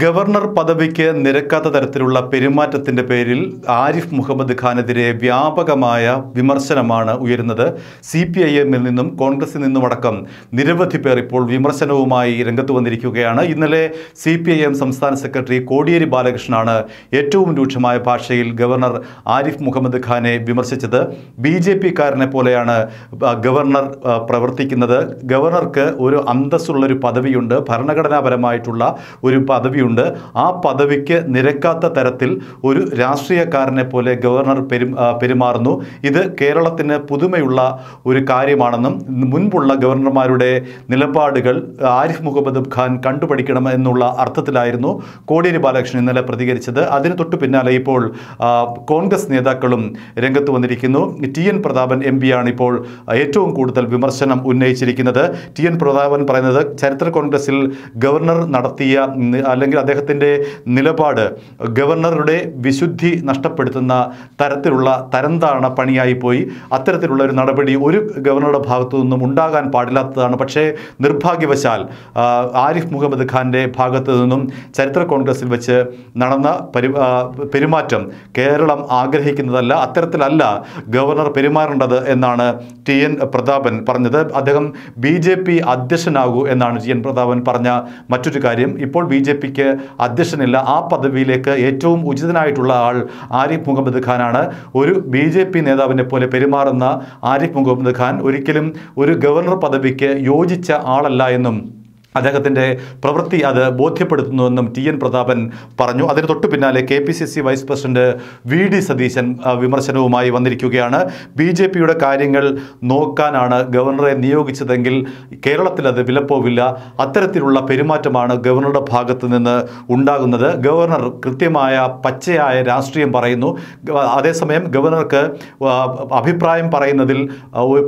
Governor പദവിക്ക് നിരക്കാത്ത തരത്തിലുള്ള പെരുമാറ്റത്തിന്റെ പേരിൽ ആരിഫ് മുഹമ്മദ് ഖാനെതിരെ വ്യാപകമായ വിമർശനമാണ് ഉയരുന്നത്. സി പി ഐ എമ്മിൽ നിന്നും കോൺഗ്രസിൽ നിന്നുമടക്കം നിരവധി പേർ ഇപ്പോൾ വിമർശനവുമായി രംഗത്ത് വന്നിരിക്കുകയാണ്. ഇന്നലെ സി പി ഐ എം സംസ്ഥാന സെക്രട്ടറി കോടിയേരി ബാലകൃഷ്ണനാണ് ഏറ്റവും രൂക്ഷമായ ഭാഷയിൽ ഗവർണർ ആരിഫ് മുഹമ്മദ് ഖാനെ വിമർശിച്ചത്. ബി ജെ പിക്കാരനെ പോലെയാണ് ഗവർണർ പ്രവർത്തിക്കുന്നത്. ഗവർണർക്ക് ഒരു അന്തസ്സുള്ളൊരു പദവിയുണ്ട്. ഭരണഘടനാപരമായിട്ടുള്ള ഒരു പദവിയുണ്ട്. ആ പദവിക്ക് നിരക്കാത്ത തരത്തിൽ ഒരു രാഷ്ട്രീയക്കാരനെ പോലെ ഗവർണർ പെരു പെരുമാറുന്നു. ഇത് കേരളത്തിന് പുതുമയുള്ള ഒരു കാര്യമാണെന്നും മുൻപുള്ള ഗവർണർമാരുടെ നിലപാടുകൾ ആരിഫ് മുഹമ്മദ് ഖാൻ കണ്ടുപഠിക്കണം എന്നുള്ള അർത്ഥത്തിലായിരുന്നു കോടിയേരി ബാലകൃഷ്ണൻ ഇന്നലെ പ്രതികരിച്ചത്. അതിന് തൊട്ടു പിന്നാലെ ഇപ്പോൾ കോൺഗ്രസ് നേതാക്കളും രംഗത്ത് വന്നിരിക്കുന്നു. ടി എൻ പ്രതാപൻ എം പിയാണ് ഇപ്പോൾ ഏറ്റവും കൂടുതൽ വിമർശനം ഉന്നയിച്ചിരിക്കുന്നത്. ടി എൻ പ്രതാപൻ പറയുന്നത് ചരിത്ര കോൺഗ്രസിൽ ഗവർണർ നടത്തിയ ഉം, അല്ലെങ്കിൽ അദ്ദേഹത്തിന്റെ നിലപാട് ഗവർണറുടെ വിശുദ്ധി നഷ്ടപ്പെടുത്തുന്ന തരത്തിലുള്ള തരംതാണ പണിയായി പോയി. അത്തരത്തിലുള്ള ഒരു നടപടി ഒരു ഗവർണറുടെ ഭാഗത്തു നിന്നും ഉണ്ടാകാൻ പാടില്ലാത്തതാണ്. പക്ഷേ നിർഭാഗ്യവശാൽ ആരിഫ് മുഹമ്മദ് ഖാന്റെ ഭാഗത്തു നിന്നും ചരിത്ര കോൺഗ്രസിൽ വെച്ച് നടന്ന പരി പെരുമാറ്റം കേരളം ആഗ്രഹിക്കുന്നതല്ല അത്തരത്തിലല്ല ഗവർണർ പെരുമാറേണ്ടത് എന്നാണ് ടി എൻ പ്രതാപൻ പറഞ്ഞത്. അദ്ദേഹം ബി ജെ പി അധ്യക്ഷനാകൂ എന്നാണ് ടി എൻ പ്രതാപൻ പറഞ്ഞ മറ്റൊരു കാര്യം. ഇപ്പോൾ ബി ജെ പിക്ക് അധ്യക്ഷനില്ല. ആ പദവിയിലേക്ക് ഏറ്റവും ഉചിതനായിട്ടുള്ള ആൾ ആരിഫ് മുഹമ്മദ് ഖാനാണ്. ഒരു ബി ജെ പി നേതാവിനെ പോലെ പെരുമാറുന്ന ആരിഫ് മുഹമ്മദ് ഖാൻ ഒരിക്കലും ഒരു ഗവർണർ പദവിക്ക് യോജിച്ച ആളല്ല എന്നും അദ്ദേഹത്തിന്റെ പ്രവൃത്തി അത് ബോധ്യപ്പെടുത്തുന്നുവെന്നും ടി എൻ പ്രതാപൻ പറഞ്ഞു. അതിന് തൊട്ടു പിന്നാലെ K P C C vice president V D Satheesan വിമർശനവുമായി വന്നിരിക്കുകയാണ്. ബി ജെ പിയുടെ കാര്യങ്ങൾ നോക്കാനാണ് ഗവർണറെ നിയോഗിച്ചതെങ്കിൽ കേരളത്തിൽ അത് വിലപ്പോവില്ല. അത്തരത്തിലുള്ള പെരുമാറ്റമാണ് ഗവർണറുടെ ഭാഗത്ത് നിന്ന് ഉണ്ടാകുന്നത്. ഗവർണർ കൃത്യമായ പച്ചയായ രാഷ്ട്രീയം പറയുന്നു. അതേസമയം ഗവർണർക്ക് അഭിപ്രായം പറയുന്നതിൽ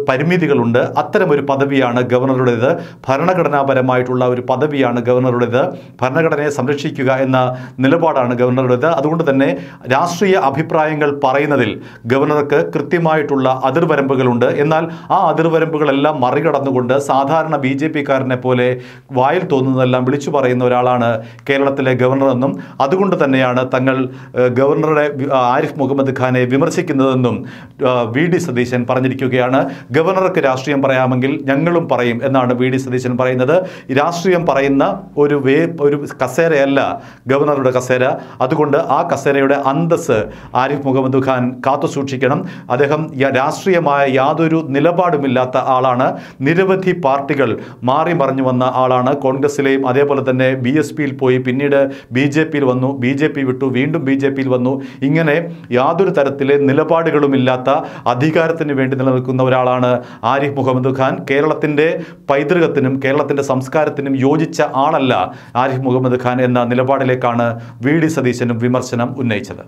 പരിമിതികളുണ്ട്. അത്തരമൊരു പദവിയാണ് ഗവർണറുടേത്. ഭരണഘടനാപരമായിട്ടുള്ള ഒരു പദവിയാണ് ഗവർണറുടേത്. ഭരണഘടനയെ സംരക്ഷിക്കുക എന്ന നിലപാടാണ് ഗവർണറുടേത്. അതുകൊണ്ട് തന്നെ രാഷ്ട്രീയ അഭിപ്രായങ്ങൾ പറയുന്നതിൽ ഗവർണർക്ക് കൃത്യമായിട്ടുള്ള അതിർവരമ്പുകളുണ്ട്. എന്നാൽ ആ അതിർവരമ്പുകളെല്ലാം മറികടന്നുകൊണ്ട് സാധാരണ ബി ജെ പിക്കാരനെ പോലെ വായിൽ തോന്നുന്നതെല്ലാം വിളിച്ചു പറയുന്ന ഒരാളാണ് കേരളത്തിലെ ഗവർണർ എന്നും അതുകൊണ്ട് തന്നെയാണ് തങ്ങൾ ഗവർണറുടെ ആരിഫ് മുഹമ്മദ് ഖാനെ വിമർശിക്കുന്നതെന്നും വി ഡി സതീശൻ പറഞ്ഞിരിക്കുകയാണ്. ഗവർണർക്ക് രാഷ്ട്രീയം പറയാമെങ്കിൽ ഞങ്ങളും പറയും എന്നാണ് വി ഡി സതീശൻ പറയുന്നത്. രാഷ്ട്രീയം പറയുന്ന ഒരു വേ ഒരു കസേരയല്ല ഗവർണറുടെ കസേര. അതുകൊണ്ട് ആ കസേരയുടെ അന്തസ് ആരിഫ് മുഹമ്മദ് ഖാൻ കാത്തു സൂക്ഷിക്കണം. അദ്ദേഹം രാഷ്ട്രീയമായ യാതൊരു നിലപാടുമില്ലാത്ത ആളാണ്. നിരവധി പാർട്ടികൾ മാറി മറിഞ്ഞു വന്ന ആളാണ്. കോൺഗ്രസിലെയും അതേപോലെ തന്നെ ബി എസ് പിയിൽ പോയി പിന്നീട് ബി ജെ പിയിൽ വന്നു ബി ജെ പി വിട്ടു വീണ്ടും ബി ജെ പിയിൽ വന്നു. ഇങ്ങനെ യാതൊരു തരത്തിലെ നിലപാടുകളുമില്ലാത്ത അധികാരത്തിന് വേണ്ടി നിലനിൽക്കുന്ന ഒരാളാണ് ആരിഫ് മുഹമ്മദ് ഖാൻ. കേരളത്തിന്റെ പൈതൃകത്തിനും കേരളത്തിന്റെ സംസ്കാരത്തിനും യോജിച്ച ആളല്ല ആരിഫ് മുഹമ്മദ് ഖാൻ എന്ന നിലപാടിലേക്കാണ് വി ഡി സതീശനും വിമർശനം ഉന്നയിച്ചത്.